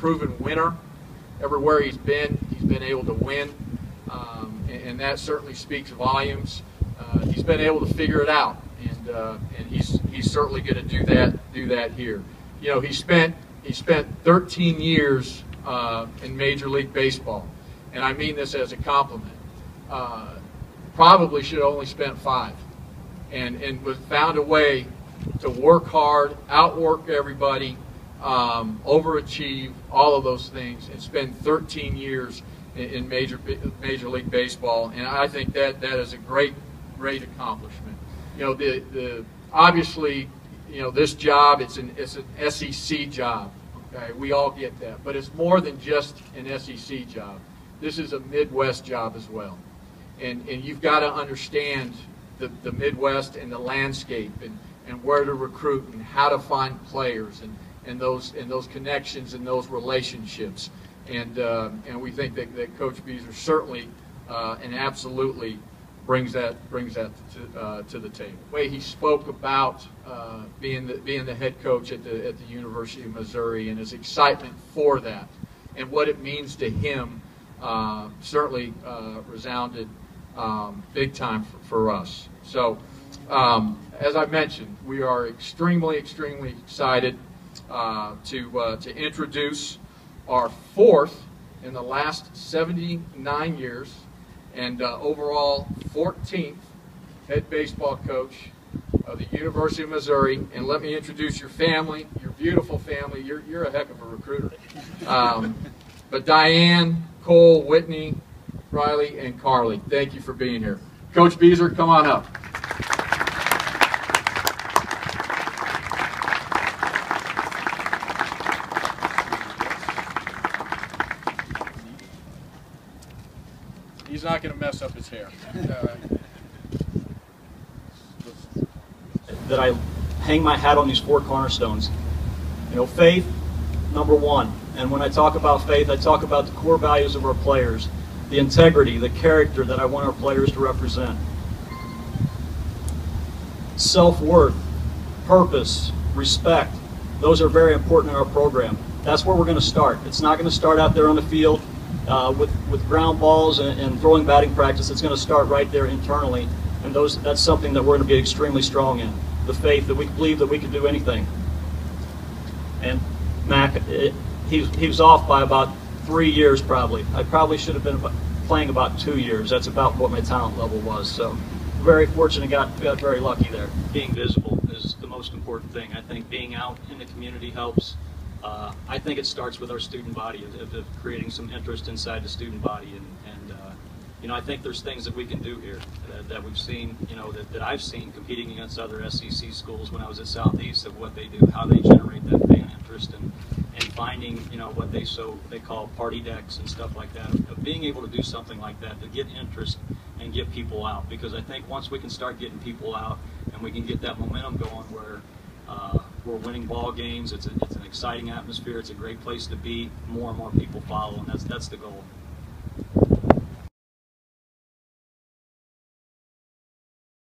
proven winner. Everywhere he's been, he's been able to win, um, and, and, that certainly speaks volumes. Uh, he's been able to figure it out, and uh, and he's he's certainly going to do that do that here. You know, he spent he spent 13 years uh, in Major League Baseball, and I mean this as a compliment. Uh, probably should have only spent five, and and was found a way to work hard, outwork everybody, um, overachieve, all of those things, and spend 13 years in, in, major Major League Baseball. And I think that that is a great, great accomplishment. You know, the the obviously, you know, this job it's an it's an SEC job. Okay, we all get that, but it's more than just an SEC job. This is a Midwest job as well, and and you've got to understand the the Midwest and the landscape and and where to recruit and how to find players and, and those and those connections and those relationships. And uh, and we think that, that Coach Bieser certainly uh, and absolutely brings that brings that to, uh, to the table. The way he spoke about uh, being the being the head coach at the at the University of Missouri and his excitement for that and what it means to him uh, certainly uh, resounded um, big time for, for us. So. Um, as I mentioned, we are extremely, extremely excited uh, to, uh, to introduce our fourth in the last 79 years and uh, overall 14th head baseball coach of the University of Missouri. And let me introduce your family, your beautiful family. You're, you're a heck of a recruiter. Um, but Diane, Cole, Whitney, Riley, and Carly, thank you for being here. Coach Bieser, come on up. He's not going to mess up his hair. Uh, that I hang my hat on these four cornerstones. You know, faith, number one. And when I talk about faith, I talk about the core values of our players, the integrity, the character that I want our players to represent. Self-worth, purpose, respect. Those are very important in our program. That's where we're going to start. It's not going to start out there on the field uh, with, with ground balls and, and throwing batting practice, it's going to start right there internally. And those, that's something that we're going to be extremely strong in. The faith that we believe that we can do anything. And Mack, it, he, he was off by about three years probably. I probably should have been playing about two years. That's about what my talent level was. So very fortunate, got, got very lucky there. Being visible is the most important thing. I think being out in the community helps. Uh, I think it starts with our student body, of, of, creating some interest inside the student body. And, and uh, you know, I think there's things that we can do here that, that we've seen, you know, that, that I've seen competing against other SEC schools when I was at Southeast of what they do, how they generate that fan interest and, and finding, you know, what they so they call party decks and stuff like that, of being able to do something like that to get interest and get people out. Because I think once we can start getting people out and we can get that momentum going where uh, we're winning ball games. It's, a, it's an exciting atmosphere. It's a great place to be. More and more people follow, and that's that's the goal.